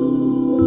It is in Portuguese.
Música